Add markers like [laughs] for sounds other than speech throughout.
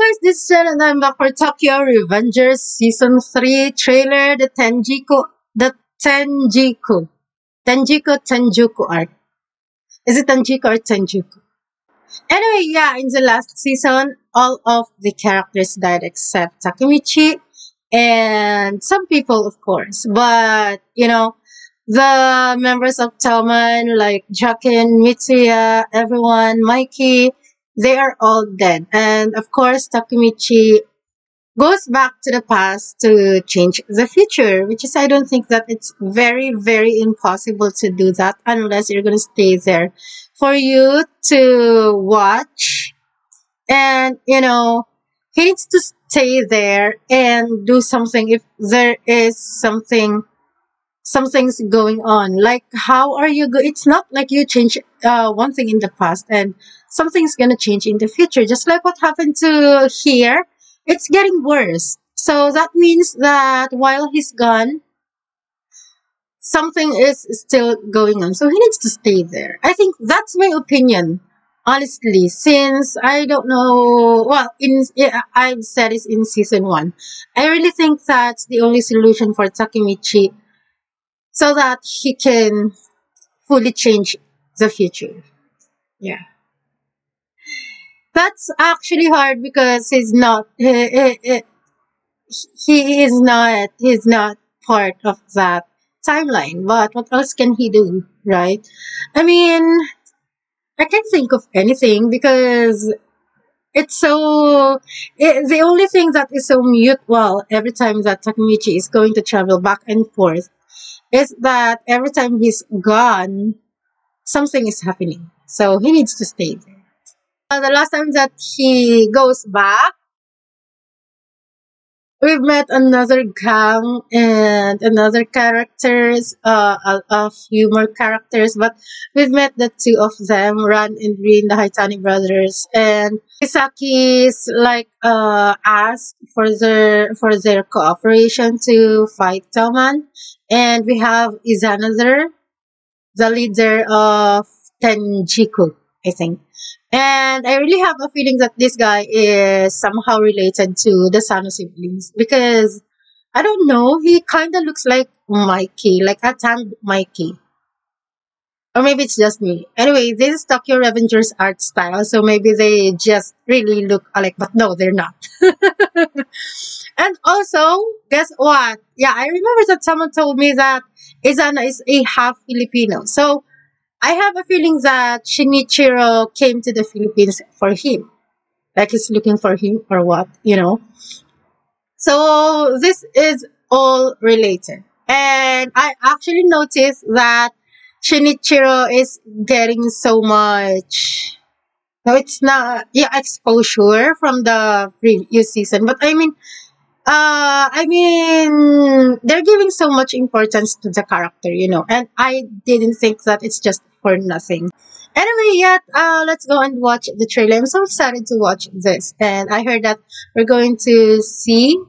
guys, this is Jen I'm back for Tokyo Revengers Season 3 trailer, the Tenjiku, the Tenjiku, Tenjiku Tenjuku arc. Is it Tenjiku or Tenjuku? Anyway, yeah, in the last season, all of the characters died except Takemichi and some people, of course. But, you know, the members of Toman, like Jakin, Mitsuya, everyone, Mikey, they are all dead. And of course, Takemichi goes back to the past to change the future, which is, I don't think that it's very, very impossible to do that unless you're going to stay there for you to watch. And, you know, he needs to stay there and do something if there is something something's going on. Like how are you go it's not like you change uh, one thing in the past and something's gonna change in the future. Just like what happened to here it's getting worse. So that means that while he's gone something is still going on. So he needs to stay there. I think that's my opinion honestly since i don't know well in i've said it in season one. I really think that's the only solution for takemichi so that he can fully change the future. Yeah. That's actually hard because he's not he, he, he is not he's not part of that timeline. But what else can he do right? I mean i can't think of anything because it's so it, the only thing that is so mute well every time that takemichi is going to travel back and forth is that every time he's gone something is happening. So he needs to stay there. Uh, the last time that he goes back, we've met another gang and another characters, uh, few more characters, but we've met the two of them, Ran and Rin, the Haitani brothers, and Kisaki's like uh asked for their for their cooperation to fight Toman, and we have Izanother, the leader of Tenjiku, I think. And I really have a feeling that this guy is somehow related to the Sano siblings because I don't know, he kind of looks like Mikey, like a tanned Mikey. Or maybe it's just me. Anyway, this is Tokyo Revengers art style, so maybe they just really look alike, but no, they're not. [laughs] and also, guess what? Yeah, I remember that someone told me that Izana is a half Filipino. So I have a feeling that Shinichiro came to the Philippines for him. Like he's looking for him or what, you know. So this is all related. And I actually noticed that Shinichiro is getting so much no, it's not yeah, exposure from the previous season. But I mean uh I mean they're giving so much importance to the character, you know, and I didn't think that it's just for nothing. Anyway, yeah, uh, let's go and watch the trailer. I'm so excited to watch this. And I heard that we're going to see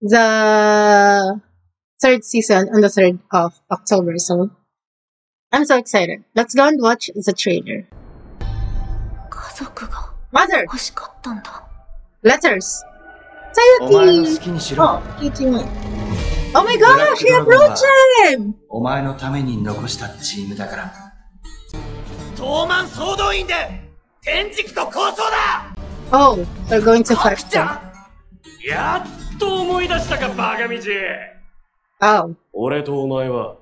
the third season on the 3rd of October. So I'm so excited. Let's go and watch the trailer. Mother! Letters! さゆきお前の。ために残したチームだから。トーマン総動員で天竺と交渉だ!おう、インフーやっと思い出したか、バカミジ俺とお前は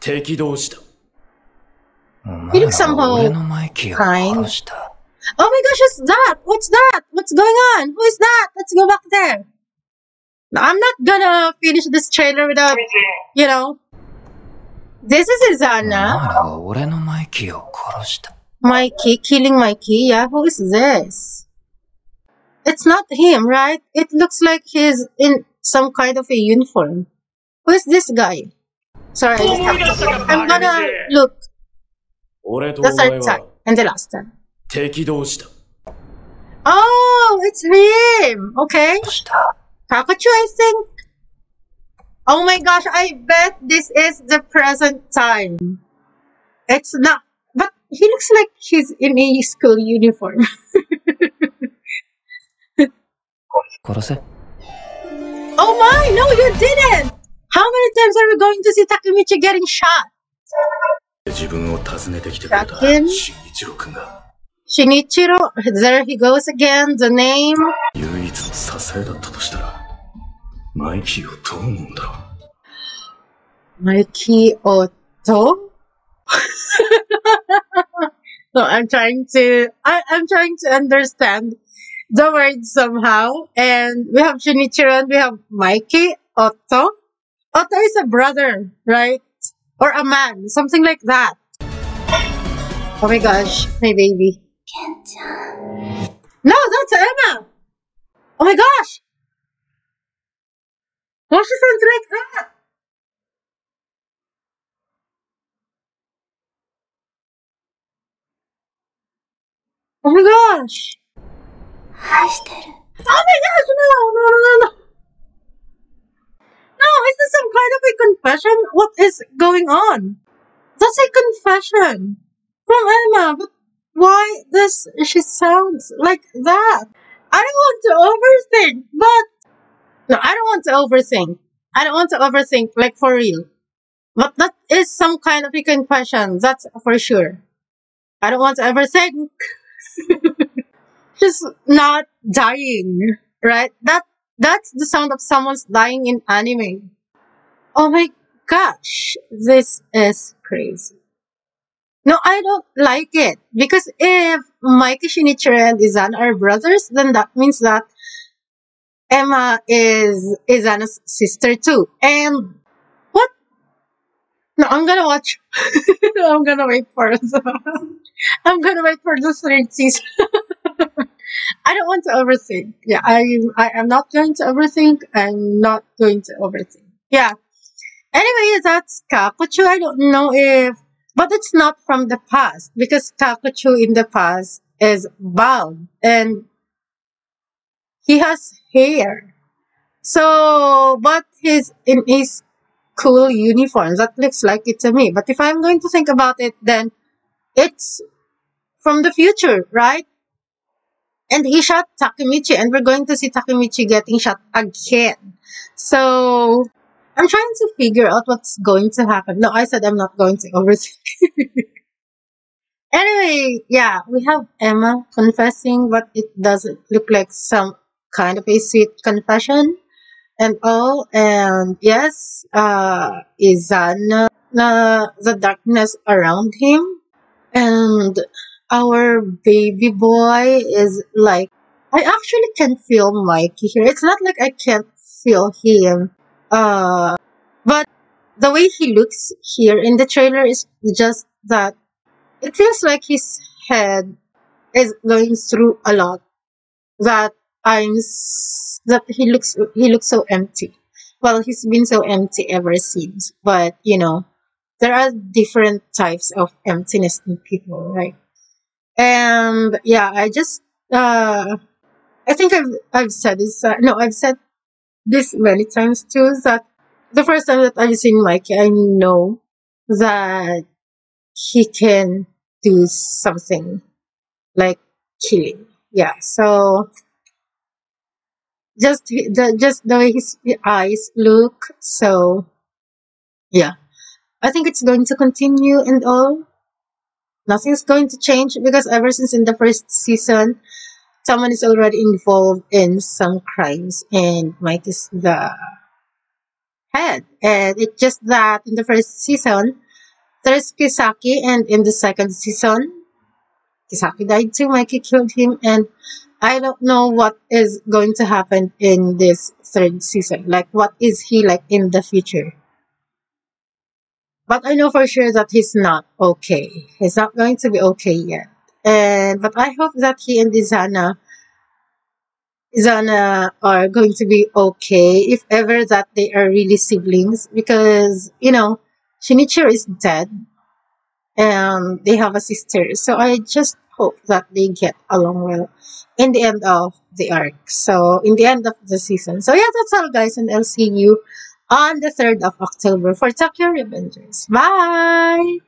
敵同士だ。ミルクさん、はい。Oh my gosh, what's that? What's that? What's going on? Who is that? Let's go back there. I'm not gonna finish this trailer without, you know, this is Izana. Mikey killing Mikey. Yeah, who is this? It's not him, right? It looks like he's in some kind of a uniform. Who is this guy? Sorry, I just have to, I'm gonna look the third time and the last time. Oh, it's him. Okay. Pikachu, I think. Oh my gosh, I bet this is the present time. It's not, but he looks like he's in a school uniform. 殺せ Oh my! No, you didn't! How many times are we going to see Takemichi getting shot? 自分を訪ねてきてくれた新一郎君が Shinichiro, there he goes again, the name. Mikey Oto? [laughs] no, I'm trying to, I, I'm trying to understand the word somehow. And we have Shinichiro and we have Mikey Otto. Otto is a brother, right? Or a man, something like that. Oh my gosh, my baby. No, that's Emma. Oh my gosh. Why she sounds like that? Oh my gosh. I still. Oh my gosh, No, no, no, no, no. No, is this some kind of a confession? What is going on? That's a confession from Emma, but does she sounds like that? I don't want to overthink, but no, I don't want to overthink. I don't want to overthink, like for real. But that is some kind of a confession, that's for sure. I don't want to overthink. [laughs] She's not dying, right? That that's the sound of someone's dying in anime. Oh my gosh, this is crazy. No, I don't like it because if Mikey Shinichiro and Izan are brothers, then that means that Emma is Izana's sister too. And what? No, I'm gonna watch. [laughs] I'm gonna wait for. [laughs] I'm gonna wait for the third season. [laughs] I don't want to overthink. Yeah, I I am not going to overthink. I'm not going to overthink. Yeah. Anyway, that's Kakucho. I don't know if, but it's not from the past because Kakucho in the past is bald and he has hair. So, but he's in his cool uniform. That looks like it to me. But if I'm going to think about it, then it's from the future, right? And he shot Takemichi, and we're going to see Takemichi getting shot again. So I'm trying to figure out what's going to happen. No, I said I'm not going to overthink. [laughs] anyway, yeah, we have Emma confessing, but it doesn't look like some kind of a sweet confession and all. And yes, uh, Izana, uh, the darkness around him, and our baby boy is like, I actually can feel Mikey here. It's not like I can't feel him. Uh, but the way he looks here in the trailer is just that it feels like his head is going through a lot. That I'm that he looks he looks so empty. Well, he's been so empty ever since. But you know, there are different types of emptiness in people, right? And yeah, I just uh I think I've I've said this uh, no, I've said this many times too that the first time that I've seen Mikey, I know that he can do something like killing. Yeah, so just the just the way his eyes look, so yeah, I think it's going to continue and all. Nothing's going to change because ever since in the first season, someone is already involved in some crimes, and Mike is the head. And it's just that in the first season, there's Kisaki, and in the second season, Kisaki died too. Mikey killed him, and I don't know what is going to happen in this third season. Like, what is he like in the future? But I know for sure that he's not okay. He's not going to be okay yet. And but I hope that he and Izana Izana are going to be okay if ever that they are really siblings because you know Shinichiro is dead and they have a sister. So I just hope that they get along well in the end of the arc. So in the end of the season. So yeah, that's all guys and I'll see you on the 3rd of October for Tokyo Revengers. Bye!